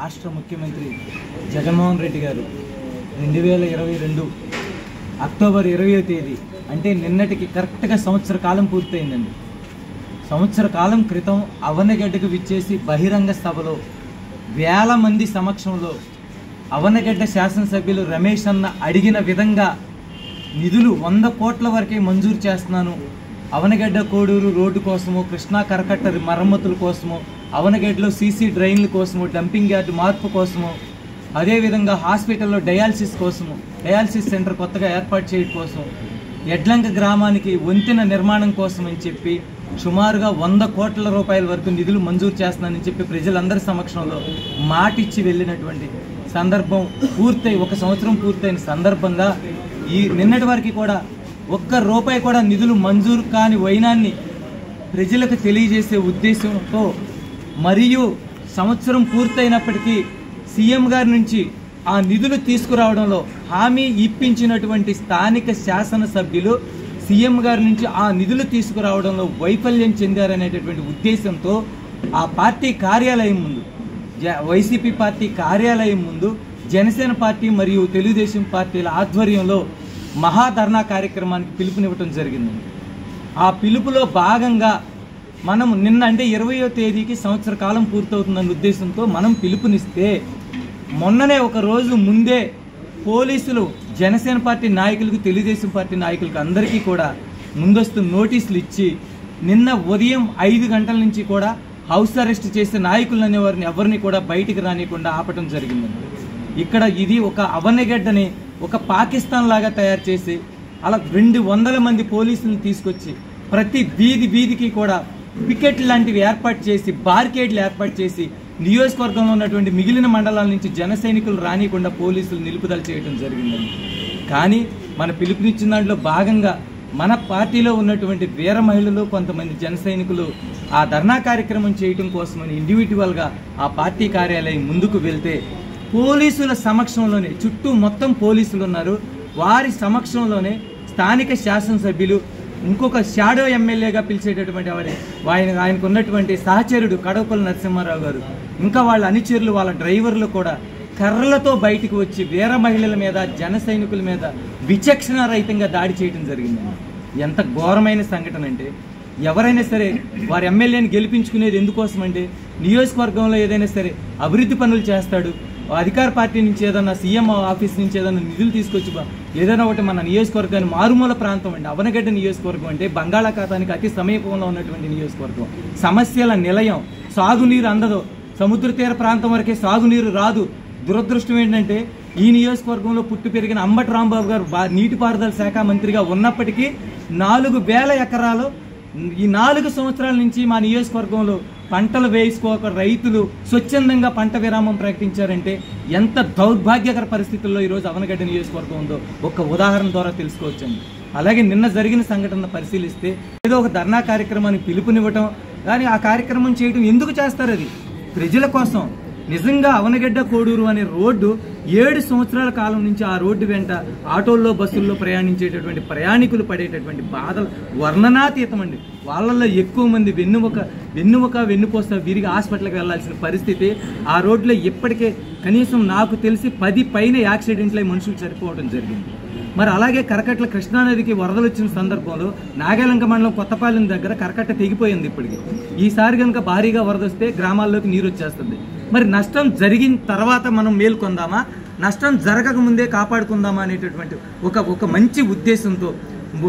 రాష్ట్ర ముఖ్యమంత్రి జగన్మోహన్ రెడ్డి గారు రెండు వేల ఇరవై రెండు అక్టోబర్ ఇరవయో తేదీ అంటే నిన్నటికి కరెక్ట్గా సంవత్సర కాలం పూర్తయిందండి. సంవత్సర కాలం క్రితం అవనగడ్డకు విచ్చేసి బహిరంగ సభలో వేల మంది సమక్షంలో అవనగడ్డ శాసనసభ్యులు రమేష్ అన్న అడిగిన విధంగా నిధులు వంద కోట్ల వరకే మంజూరు చేస్తున్నాను అవనగడ్డ కోడూరు రోడ్డు కోసము కృష్ణా కరకట్ట మరమ్మతుల కోసము అవనగడ్డలో సీసీ డ్రైన్ల కోసము డంపింగ్ యార్డ్ మార్పు కోసము అదేవిధంగా హాస్పిటల్లో డయాలసిస్ కోసము డయాలసిస్ సెంటర్ కొత్తగా ఏర్పాటు చేయడం కోసం ఎడ్లంక గ్రామానికి వంతెన నిర్మాణం కోసం అని చెప్పి సుమారుగా వంద కోట్ల రూపాయల వరకు నిధులు మంజూరు చేస్తున్నానని చెప్పి ప్రజలందరి సమక్షంలో మాటిచ్చి వెళ్ళినటువంటి సందర్భం పూర్తయి ఒక సంవత్సరం పూర్తయిన సందర్భంగా ఈ నిన్నటి వరకు కూడా ఒక్క రూపాయి కూడా నిధులు మంజూరు కాని వైనాన్ని ప్రజలకు తెలియజేసే ఉద్దేశంతో మరియు సంవత్సరం పూర్తయినప్పటికీ సీఎం గారి నుంచి ఆ నిధులు తీసుకురావడంలో హామీ ఇప్పించినటువంటి స్థానిక శాసనసభ్యులు సీఎం గారి నుంచి ఆ నిధులు తీసుకురావడంలో వైఫల్యం చెందారనేటటువంటి ఉద్దేశంతో ఆ పార్టీ కార్యాలయం ముందు జ వైసీపీ పార్టీ కార్యాలయం ముందు జనసేన పార్టీ మరియు తెలుగుదేశం పార్టీల ఆధ్వర్యంలో మహాధర్నా కార్యక్రమానికి పిలుపునివ్వటం జరిగింది. ఆ పిలుపులో భాగంగా మనం నిన్న అంటే ఇరవయో తేదీకి సంవత్సర కాలం పూర్తవుతుందన్న ఉద్దేశంతో మనం పిలుపునిస్తే మొన్ననే ఒక రోజు ముందే పోలీసులు జనసేన పార్టీ నాయకులకు తెలుగుదేశం పార్టీ నాయకులకు అందరికీ కూడా ముందస్తు నోటీసులు ఇచ్చి నిన్న ఉదయం ఐదు గంటల నుంచి కూడా హౌస్ అరెస్ట్ చేసే నాయకులు అనేవారిని ఎవరిని కూడా బయటికి రానియకుండా ఆపటం జరిగిందండి ఇక్కడ ఇది ఒక అవనగడ్డని ఒక పాకిస్తాన్ లాగా తయారు చేసి అలా రెండు వందల మంది పోలీసులను తీసుకొచ్చి ప్రతి వీధి వీధికి కూడా పికెట్ లాంటివి ఏర్పాటు చేసి బార్కేడ్లు ఏర్పాటు చేసి నియోజకవర్గంలో ఉన్నటువంటి మిగిలిన మండలాల నుంచి జన సైనికులు రానియకుండా పోలీసులు నిలుపుదల చేయడం జరిగిందండి కానీ మన పిలుపునిచ్చిన దాంట్లో భాగంగా మన పార్టీలో ఉన్నటువంటి వీర మహిళలు కొంతమంది జన సైనికులు ఆ ధర్నా కార్యక్రమం చేయటం కోసమని ఇండివిజువల్గా ఆ పార్టీ కార్యాలయం ముందుకు వెళ్తే పోలీసుల సమక్షంలోనే చుట్టూ మొత్తం పోలీసులు ఉన్నారు వారి సమక్షంలోనే స్థానిక శాసనసభ్యులు ఇంకొక షాడో ఎమ్మెల్యేగా పిలిచేటటువంటి వారి ఆయన ఆయనకు ఉన్నటువంటి సహచరుడు కడవపల్లి నరసింహారావు గారు. ఇంకా వాళ్ళ అనుచరులు వాళ్ళ డ్రైవర్లు కూడా కర్రలతో బయటికి వచ్చి వీర మహిళల మీద జన సైనికుల మీద విచక్షణ రహితంగా దాడి చేయడం జరిగిందండి ఎంత ఘోరమైన సంఘటన అంటే ఎవరైనా సరే వారి ఎమ్మెల్యేని గెలిపించుకునేది ఎందుకోసం అంటే నియోజకవర్గంలో ఏదైనా సరే అభివృద్ధి పనులు చేస్తాడు అధికార పార్టీ నుంచి ఏదన్నా సీఎం ఆఫీస్ నుంచి ఏదైనా నిధులు తీసుకొచ్చి ఏదైనా ఒకటి మన నియోజకవర్గాన్ని మారుమూల ప్రాంతం అండి. అవనగడ్డ నియోజకవర్గం అంటే బంగాళాఖాతానికి అతి సమీపంలో ఉన్నటువంటి నియోజకవర్గం. సమస్యల నిలయం సాగునీరు అందదు. సముద్ర తీర ప్రాంతం వరకే సాగునీరు రాదు. దురదృష్టం ఏంటంటే ఈ నియోజకవర్గంలో పుట్టి పెరిగిన అంబటి రాంబాబు గారు నీటిపారుదల శాఖ మంత్రిగా ఉన్నప్పటికీ నాలుగు వేల ఎకరాలు ఈ నాలుగు సంవత్సరాల నుంచి మా నియోజకవర్గంలో పంటలు వేసుకోక రైతులు స్వచ్ఛందంగా పంట విరామం ప్రకటించారంటే ఎంత దౌర్భాగ్యకర పరిస్థితుల్లో ఈరోజు అవనగడ్డ నియోజకవర్గం ఉందో ఒక ఉదాహరణ ద్వారా తెలుసుకోవచ్చండి. అలాగే నిన్న జరిగిన సంఘటన పరిశీలిస్తే ఏదో ఒక ధర్నా కార్యక్రమానికి పిలుపునివ్వటం కానీ ఆ కార్యక్రమం చేయడం ఎందుకు చేస్తారు అది? ప్రజల కోసం. నిజంగా అవనగడ్డ కోడూరు అనే రోడ్డు ఏడు సంవత్సరాల కాలం నుంచి ఆ రోడ్డు వెంట ఆటోల్లో బస్సుల్లో ప్రయాణించేటటువంటి ప్రయాణికులు పడేటటువంటి బాధలు వర్ణనాతీతం అండి. వాళ్ళల్లో ఎక్కువ మంది వెన్నుముక వెన్నుముక వెన్నుపోస్త విరిగి హాస్పిటల్కి వెళ్ళాల్సిన పరిస్థితి ఆ రోడ్లో ఇప్పటికే కనీసం నాకు తెలిసి పది పైన యాక్సిడెంట్లై మనుషులు చనిపోవడం జరిగింది. మరి అలాగే కరకట్ల కృష్ణానదికి వరదలు వచ్చిన సందర్భంలో నాగాలంక మండలం కొత్తపాలెం దగ్గర కరకట్ట తెగిపోయింది ఇప్పటికి. ఈసారి కనుక భారీగా వరద వస్తే గ్రామాల్లోకి నీరు వచ్చేస్తుంది. మరి నష్టం జరిగిన తర్వాత మనం మేల్కొందామా? నష్టం జరగక ముందే కాపాడుకుందామా అనేటటువంటి ఒక ఒక మంచి ఉద్దేశంతో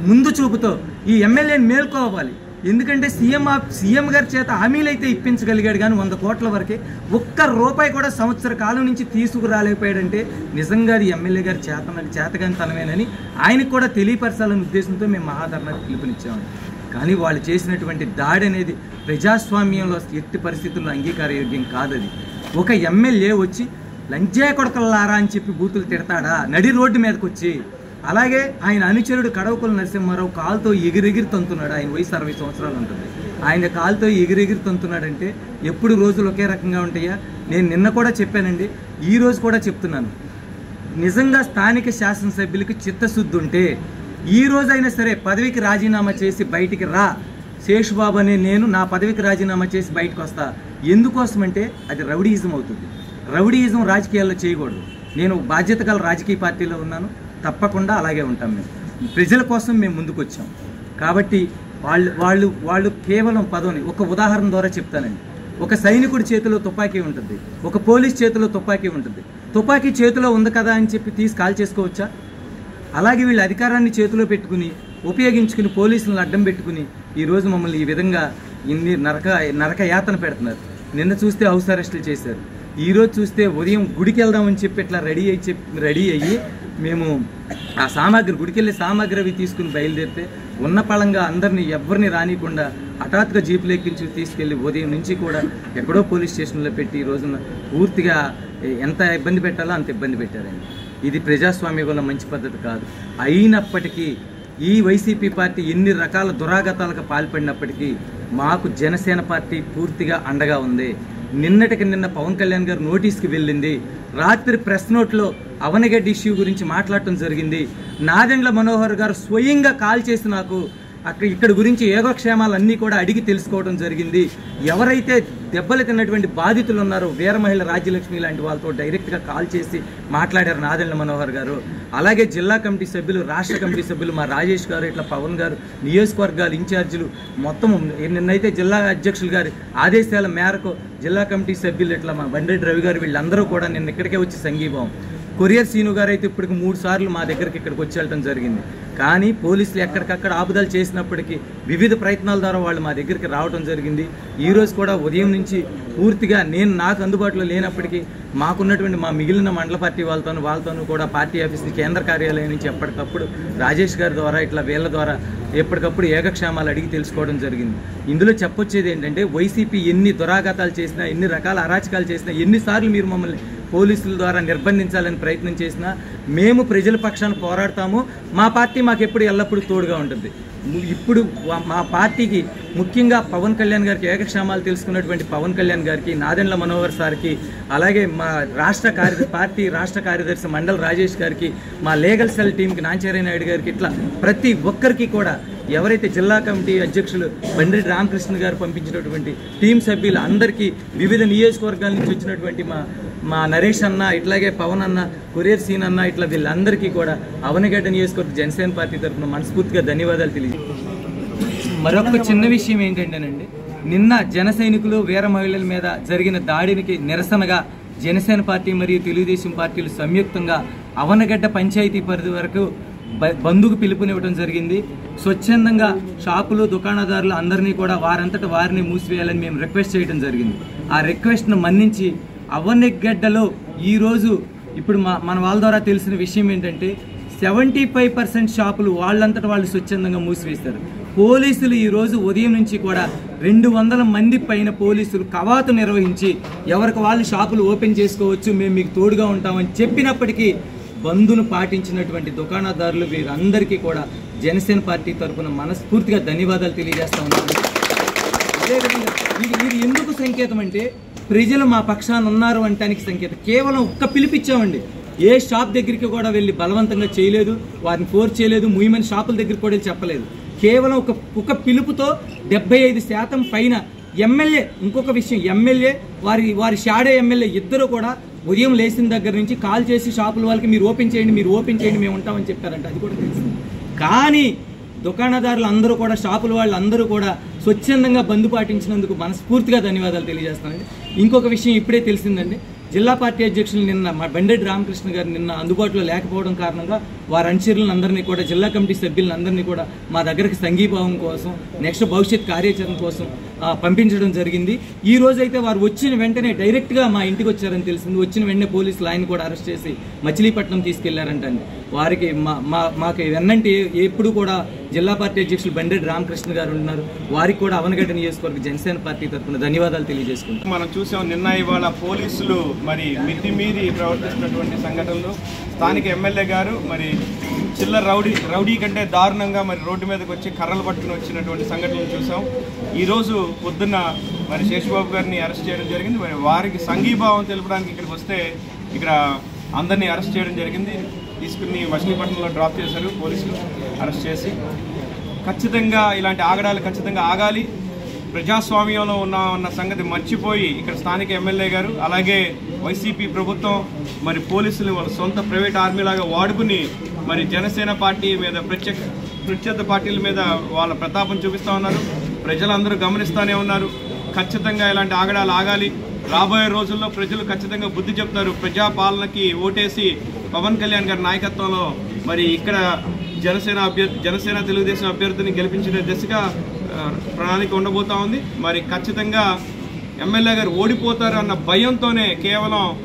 ముందు చూపుతో ఈ ఎమ్మెల్యేని మేల్కోవాలి. ఎందుకంటే సీఎం ఆ- సీఎం గారి చేత హామీలు అయితే ఇప్పించగలిగాడు కానీ వంద కోట్ల వరకే. ఒక్క రూపాయి కూడా సంవత్సర కాలం నుంచి తీసుకురాలేకపోయాడంటే నిజంగా అది ఎమ్మెల్యే గారి చేత చేతగాని తనమేనని ఆయనకు కూడా తెలియపరచాలనే ఉద్దేశంతో మేము మహాధర్నాకు పిలుపునిచ్చామండి. కానీ వాళ్ళు చేసినటువంటి దాడి అనేది ప్రజాస్వామ్యంలో ఎట్టి పరిస్థితుల్లో అంగీకారయోగ్యం కాదది. ఒక ఎమ్మెల్యే వచ్చి లంజా కొడకలారా అని చెప్పి బూతులు తిడతాడా? నడి రోడ్డు మీదకి వచ్చి అలాగే ఆయన అనుచరుడు కడవకుల నరసింహారావు కాలుతో ఎగిరెగిరి తంతున్నాడు. ఆయన వయసు అరవై సంవత్సరాలు ఉంటుంది. ఆయన కాలుతో ఎగిరెగిరి తంతున్నాడంటే ఎప్పుడు రోజులు ఒకే రకంగా ఉంటాయా? నేను నిన్న కూడా చెప్పానండి. ఈ రోజు కూడా చెప్తున్నాను. నిజంగా స్థానిక శాసనసభ్యులకు చిత్తశుద్ధి ఉంటే ఈ రోజైనా సరే పదవికి రాజీనామా చేసి బయటికి రా. శేషుబాబు అనే నేను నా పదవికి రాజీనామా చేసి బయటకు వస్తా. ఎందుకోసమంటే అది రౌడీయిజం అవుతుంది. రౌడీయిజం రాజకీయాల్లో చేయకూడదు. నేను బాధ్యత గల రాజకీయ పార్టీలో ఉన్నాను. తప్పకుండా అలాగే ఉంటాం మేము. ప్రజల కోసం మేము ముందుకు వచ్చాం కాబట్టి వాళ్ళు వాళ్ళు వాళ్ళు కేవలం పదవిని ఒక ఉదాహరణ ద్వారా చెప్తానండి. ఒక సైనికుడి చేతిలో తుపాకీ ఉంటుంది. ఒక పోలీస్ చేతిలో తుపాకీ ఉంటుంది. తుపాకీ చేతిలో ఉంది కదా అని చెప్పి తీసి కాల్ చేసుకోవచ్చా అలాగే వీళ్ళు అధికారాన్ని చేతిలో పెట్టుకుని ఉపయోగించుకుని పోలీసులను అడ్డం పెట్టుకుని ఈరోజు మమ్మల్ని ఈ విధంగా ఇన్ని నరక నరక యాతన పెడుతున్నారు. నిన్న చూస్తే హౌస్ అరెస్టులు చేశారు. ఈరోజు చూస్తే ఉదయం గుడికి వెళ్దామని చెప్పి ఇట్లా రెడీ అయ్యి చెప్పి రెడీ అయ్యి మేము ఆ సామాగ్రి గుడికి వెళ్ళే సామాగ్రి అవి తీసుకుని బయలుదేరితే ఉన్న పళంగా అందరినీ ఎవరిని రానికుండా హఠాత్తుగా జీపులు ఎక్కించి తీసుకెళ్ళి ఉదయం నుంచి కూడా ఎక్కడో పోలీస్ స్టేషన్లో పెట్టి ఈ రోజున పూర్తిగా ఎంత ఇబ్బంది పెట్టాలో అంత ఇబ్బంది పెట్టారండి. ఇది ప్రజాస్వామ్యం వల్ల మంచి పద్ధతి కాదు. అయినప్పటికీ ఈ వైసీపీ పార్టీ ఎన్ని రకాల దురాగతాలకు పాల్పడినప్పటికీ మాకు జనసేన పార్టీ పూర్తిగా అండగా ఉంది. నిన్నటికి నిన్న పవన్ కళ్యాణ్ గారు నోటీస్కి వెళ్ళింది. రాత్రి ప్రెస్ నోట్లో అవనగడ్డ ఇష్యూ గురించి మాట్లాడటం జరిగింది. నాదెండ్ల మనోహర్ గారు స్వయంగా కాల్ చేసి నాకు అక్కడ ఇక్కడ గురించి యోగక్షేమాలన్నీ కూడా అడిగి తెలుసుకోవడం జరిగింది. ఎవరైతే దెబ్బలు తిన్నటువంటి బాధితులు ఉన్నారో వీర మహిళ రాజ్యలక్ష్మి లాంటి వాళ్ళతో డైరెక్ట్గా కాల్ చేసి మాట్లాడారు నాదెండ్ల మనోహర్ గారు. అలాగే జిల్లా కమిటీ సభ్యులు రాష్ట్ర కమిటీ సభ్యులు మా రాజేష్ గారు ఇట్లా పవన్ గారు నియోజకవర్గాలు ఇన్ఛార్జీలు మొత్తం నిన్నైతే జిల్లా అధ్యక్షులు గారి ఆదేశాల మేరకు జిల్లా కమిటీ సభ్యులు ఇట్లా మా బండ్రెడ్డి రవి గారు వీళ్ళందరూ కూడా నిన్న ఇక్కడికే వచ్చి సంఘీభావం. కొరియర్ సీను గారు అయితే ఇప్పటికి మూడు సార్లు మా దగ్గరికి ఇక్కడికి వచ్చి వెళ్ళటం జరిగింది. కానీ పోలీసులు ఎక్కడికక్కడ ఆపుదలు చేసినప్పటికీ వివిధ ప్రయత్నాల ద్వారా వాళ్ళు మా దగ్గరికి రావడం జరిగింది. ఈరోజు కూడా ఉదయం నుంచి పూర్తిగా నేను నాకు అందుబాటులో లేనప్పటికీ మాకున్నటువంటి మా మిగిలిన మండల పార్టీ వాళ్ళతోనూ వాళ్ళతోనూ కూడా పార్టీ ఆఫీస్ కేంద్ర కార్యాలయం నుంచి ఎప్పటికప్పుడు రాజేష్ గారి ద్వారా ఇట్లా వీళ్ళ ద్వారా ఎప్పటికప్పుడు ఏకక్షేమాలు అడిగి తెలుసుకోవడం జరిగింది. ఇందులో చెప్పొచ్చేది ఏంటంటే వైసీపీ ఎన్ని దురాఘాతాలు చేసినా ఎన్ని రకాల అరాచకాలు చేసినా ఎన్నిసార్లు మీరు మమ్మల్ని పోలీసుల ద్వారా నిర్బంధించాలని ప్రయత్నం చేసినా మేము ప్రజల పక్షాన పోరాడతాము. మా పార్టీ మాకు ఎప్పుడు ఎల్లప్పుడూ తోడుగా ఉంటుంది. ఇప్పుడు మా పార్టీకి ముఖ్యంగా పవన్ కళ్యాణ్ గారికి ఏకక్షేమాలు తెలుసుకున్నటువంటి పవన్ కళ్యాణ్ గారికి నాదెండ్ల మనోహర్ సార్కి అలాగే మా రాష్ట్ర కార్య పార్టీ రాష్ట్ర కార్యదర్శి మండల్ రాజేష్ గారికి మా లీగల్ సెల్ టీంకి నాంచారి నాయుడు గారికి ఇట్లా ప్రతి ఒక్కరికి కూడా ఎవరైతే జిల్లా కమిటీ అధ్యక్షులు బండ్రెడ్డి రామకృష్ణ గారు పంపించినటువంటి టీం సభ్యులు అందరికీ వివిధ నియోజకవర్గాల నుంచి వచ్చినటువంటి మా మా నరేష్ అన్న ఇట్లాగే పవన్ అన్న కొరియర్ సీన్ అన్న ఇట్లా వీళ్ళందరికీ కూడా అవనగడ్డ నియోజకవర్గ జనసేన పార్టీ తరఫున మనస్ఫూర్తిగా ధన్యవాదాలు తెలియజే మరొక చిన్న విషయం ఏంటంటేనండి నిన్న జన సైనికులు వీర మహిళల మీద జరిగిన దాడికి నిరసనగా జనసేన పార్టీ మరియు తెలుగుదేశం పార్టీలు సంయుక్తంగా అవనగడ్డ పంచాయతీ పరిధి వరకు బంధుకు పిలుపునివ్వడం జరిగింది. స్వచ్ఛందంగా షాపులు దుకాణదారులు అందరినీ కూడా వారంతట వారిని మూసివేయాలని మేము రిక్వెస్ట్ చేయడం జరిగింది. ఆ రిక్వెస్ట్ను మన్నించి అవనగడ్డలో ఈరోజు ఇప్పుడు మా మన వాళ్ళ ద్వారా తెలిసిన విషయం ఏంటంటే సెవెంటీ ఫైవ్ పర్సెంట్ షాపులు వాళ్ళంతట వాళ్ళు స్వచ్ఛందంగా మూసివేస్తారు పోలీసులు ఈరోజు ఉదయం నుంచి కూడా రెండు వందల మంది పైన పోలీసులు కవాతు నిర్వహించి ఎవరికి వాళ్ళు షాపులు ఓపెన్ చేసుకోవచ్చు మేము మీకు తోడుగా ఉంటామని చెప్పినప్పటికీ బంధును పాటించినటువంటి దుకాణదారులు వీరందరికీ కూడా జనసేన పార్టీ తరఫున మనస్ఫూర్తిగా ధన్యవాదాలు తెలియజేస్తా ఉన్నాను. ఇది ఎందుకు సంకేతం అంటే ప్రజలు మా పక్షాన ఉన్నారు అంటానికి సంకేతం. కేవలం ఒక్క పిలిపిచ్చామండి ఏ షాప్ దగ్గరికి కూడా వెళ్ళి బలవంతంగా చేయలేదు వారిని ఫోర్స్ చేయలేదు ముయ్యమని షాపుల దగ్గరికి కూడా వెళ్ళి చెప్పలేదు. కేవలం ఒక ఒక పిలుపుతో డెబ్బై ఐదు శాతం పైన ఎమ్మెల్యే ఇంకొక విషయం ఎమ్మెల్యే వారి వారి షాడే ఎమ్మెల్యే ఇద్దరు కూడా ఉదయం లేచిన దగ్గర నుంచి కాల్ చేసి షాపుల వాళ్ళకి మీరు ఓపెన్ చేయండి మీరు ఓపెన్ చేయండి మేము ఉంటామని చెప్పారంట. అది కూడా తెలిసింది కానీ దుకాణదారులు అందరూ కూడా షాపుల వాళ్ళు అందరూ కూడా స్వచ్ఛందంగా బంద్ పాటించినందుకు మనస్ఫూర్తిగా ధన్యవాదాలు తెలియజేస్తానండి. ఇంకొక విషయం ఇప్పుడే తెలిసిందండి. జిల్లా పార్టీ అధ్యక్షులు నిన్న మా బండెడ్డి రామకృష్ణ గారు నిన్న అందుబాటులో లేకపోవడం కారణంగా వారి అనుచరులందరినీ కూడా జిల్లా కమిటీ సభ్యులందరినీ కూడా మా దగ్గరికి సంఘీభావం కోసం నెక్స్ట్ భవిష్యత్ కార్యాచరణ కోసం పంపించడం జరిగింది. ఈ రోజైతే వారు వచ్చిన వెంటనే డైరెక్ట్గా మా ఇంటికి వచ్చారని తెలిసింది. వచ్చిన వెంటనే పోలీసులు ఆయన కూడా అరెస్ట్ చేసి మచిలీపట్నం తీసుకెళ్ళారంటండి. వారికి మా మా మాకు వెన్నంటే ఎప్పుడు కూడా జిల్లా పార్టీ అధ్యక్షులు బండెడ్డి రామకృష్ణ గారు ఉన్నారు. వారికి కూడా అవనగడ్డ నియోజకవర్గ జనసేన పార్టీ తరఫున ధన్యవాదాలు తెలియజేసుకుంటాం మనం చూసాం నిన్న ఇవాళ పోలీసులు మరి మితిమీరి ప్రవర్తిస్తున్నటువంటి సంఘటనలు. స్థానిక ఎమ్మెల్యే గారు మరి చిల్లర రౌడీ రౌడీ కంటే దారుణంగా మరి రోడ్డు మీదకి వచ్చి కర్రలు పట్టుకుని వచ్చినటువంటి సంఘటనలు చూసాం. ఈరోజు పొద్దున్న మరి శేషుబాబు గారిని అరెస్ట్ చేయడం జరిగింది. మరి వారికి సంఘీభావం తెలపడానికి ఇక్కడికి వస్తే ఇక్కడ అందరినీ అరెస్ట్ చేయడం జరిగింది. తీసుకుని మచిలీపట్నంలో డ్రాప్ చేశారు పోలీసులు అరెస్ట్ చేసి. ఖచ్చితంగా ఇలాంటి ఆగడాలు ఖచ్చితంగా ఆగాలి. ప్రజాస్వామ్యంలో ఉన్న ఉన్న సంగతి మర్చిపోయి ఇక్కడ స్థానిక ఎమ్మెల్యే గారు అలాగే వైసీపీ ప్రభుత్వం మరి పోలీసులు వాళ్ళ సొంత ప్రైవేట్ ఆర్మీలాగా వాడుకుని మరి జనసేన పార్టీ మీద ప్రత్యేక ప్రత్యర్థ పార్టీల మీద వాళ్ళ ప్రతాపం చూపిస్తూ ఉన్నారు. ప్రజలందరూ గమనిస్తూనే ఉన్నారు. ఖచ్చితంగా ఇలాంటి ఆగడాలు ఆగాలి. రాబోయే రోజుల్లో ప్రజలు ఖచ్చితంగా బుద్ధి చెప్తారు. ప్రజాపాలనకి ఓటేసి పవన్ కళ్యాణ్ గారి నాయకత్వంలో మరి ఇక్కడ జనసేన అభ్యర్థి జనసేన తెలుగుదేశం అభ్యర్థిని గెలిపించిన దిశగా ప్రణాళిక ఉండబోతా ఉంది. మరి ఖచ్చితంగా ఎమ్మెల్యే గారు ఓడిపోతారు అన్న భయంతోనే కేవలం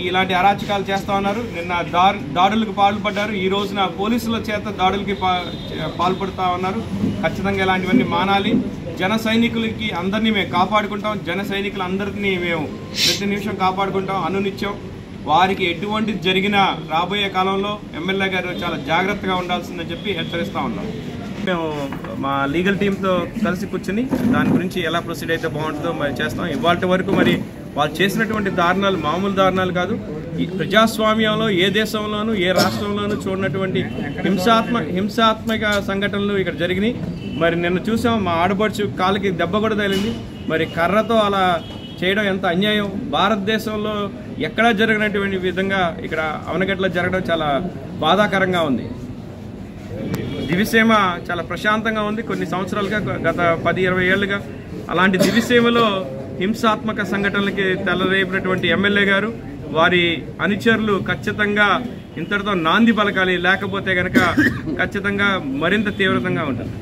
ఇలాంటి అరాచకాలు చేస్తా ఉన్నారు. నిన్న దారు దాడులకు పాల్పడ్డారు. ఈ రోజున పోలీసుల చేత దాడులకి పా- పాల్పడుతా ఉన్నారు. ఖచ్చితంగా ఇలాంటివన్నీ మానాలి. జన సైనికులకి అందరినీ మేము కాపాడుకుంటాం. జన సైనికులందరినీ మేము ప్రతి నిమిషం కాపాడుకుంటాం. అనునిత్యం వారికి ఎటువంటి జరిగినా రాబోయే కాలంలో ఎమ్మెల్యే గారు చాలా జాగ్రత్తగా ఉండాల్సిందని చెప్పి హెచ్చరిస్తూ ఉన్నాం. మేము మా లీగల్ టీంతో కలిసి కూర్చుని దాని గురించి ఎలా ప్రొసీడ్ అయితే బాగుంటుందో మరి చేస్తాం. ఇవాళ వరకు మరి వాళ్ళు చేసినటువంటి దారుణాలు మామూలు దారుణాలు కాదు. ఈ ప్రజాస్వామ్యంలో ఏ దేశంలోనూ ఏ రాష్ట్రంలోనూ చూడనటువంటి హింసాత్మ హింసాత్మక సంఘటనలు ఇక్కడ జరిగినాయి. మరి నిన్న చూసాం మా ఆడపడుచు కాలుకి దెబ్బ కూడా తగిలింది. మరి కర్రతో అలా చేయడం ఎంత అన్యాయం. భారతదేశంలో ఎక్కడా జరిగినటువంటి విధంగా ఇక్కడ అవనగట్ల జరగడం చాలా బాధాకరంగా ఉంది. దివిసీమ చాలా ప్రశాంతంగా ఉంది. కొన్ని సంవత్సరాలుగా గత పది ఇరవై ఏళ్ళుగా అలాంటి దివిసీమలో హింసాత్మక సంఘటనలకి తెల్లరేపినటువంటి ఎమ్మెల్యే గారు వారి అనుచరులు ఖచ్చితంగా ఇంతటితో నాంది పలకాలి. లేకపోతే కనుక ఖచ్చితంగా మరింత తీవ్రతంగా ఉంటుంది